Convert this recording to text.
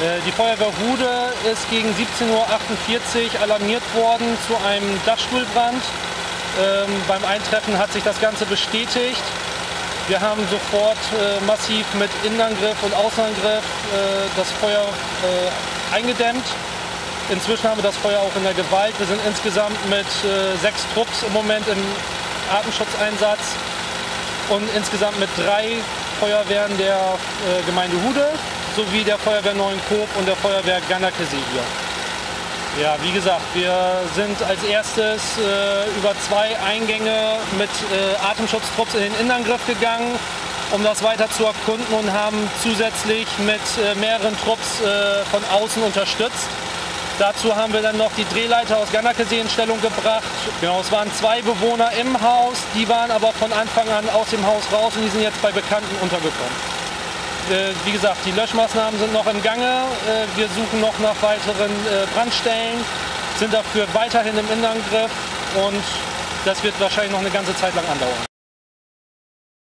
Äh, die Feuerwehr Hude ist gegen 17.48 Uhr alarmiert worden zu einem Dachstuhlbrand. Ähm, beim Eintreffen hat sich das Ganze bestätigt. Wir haben sofort äh, massiv mit Innenangriff und Außenangriff äh, das Feuer eingedämmt. Inzwischen haben wir das Feuer auch in der Gewalt. Wir sind insgesamt mit sechs Trupps im Moment im Atemschutzeinsatz und insgesamt mit drei Feuerwehren der Gemeinde Hude sowie der Feuerwehr Neuenkoop und der Feuerwehr Gannake-See hier. Ja, wie gesagt, wir sind als erstes äh, über zwei Eingänge mit äh, Atemschutztrupps in den Innenangriff gegangen, um das weiter zu erkunden und haben zusätzlich mit äh, mehreren Trupps äh, von außen unterstützt. Dazu haben wir dann noch die Drehleiter aus Gannakesee in Stellung gebracht. Genau, es waren zwei Bewohner im Haus, die waren aber von Anfang an aus dem Haus raus und die sind jetzt bei Bekannten untergekommen. Äh, wie gesagt, die Löschmaßnahmen sind noch im Gange. Äh, wir suchen noch nach weiteren äh, Brandstellen, sind dafür weiterhin im Innenangriff und das wird wahrscheinlich noch eine ganze Zeit lang andauern.